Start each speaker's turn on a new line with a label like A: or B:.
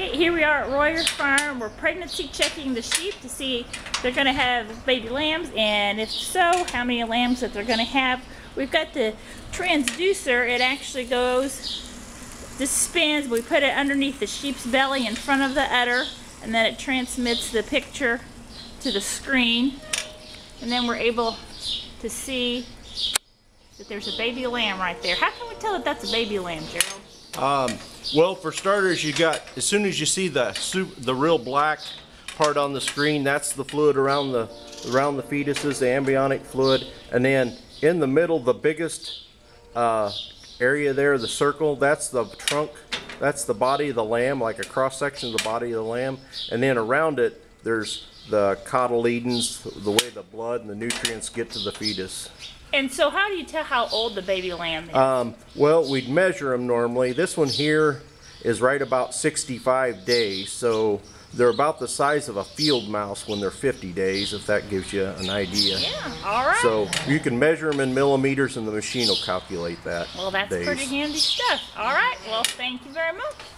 A: Okay, here we are at Royer Farm. We're pregnancy checking the sheep to see if they're going to have baby lambs, and if so, how many lambs that they're going to have. We've got the transducer. It actually goes, this spins. We put it underneath the sheep's belly in front of the udder, and then it transmits the picture to the screen. And then we're able to see that there's a baby lamb right there. How can we tell that that's a baby lamb, Gerald?
B: Um, well, for starters, you got as soon as you see the the real black part on the screen, that's the fluid around the around the fetuses, the amniotic fluid, and then in the middle, the biggest uh, area there, the circle, that's the trunk, that's the body of the lamb, like a cross section of the body of the lamb, and then around it, there's the cotyledons, the way the blood and the nutrients get to the fetus.
A: And so, how do you tell how old the baby lamb is?
B: Um, well, we'd measure them normally. This one here is right about 65 days, so they're about the size of a field mouse when they're 50 days, if that gives you an idea.
A: yeah, all right.
B: So you can measure them in millimeters, and the machine will calculate that.
A: well, that's
B: days.
A: pretty handy stuff. All right. Well, thank you very much.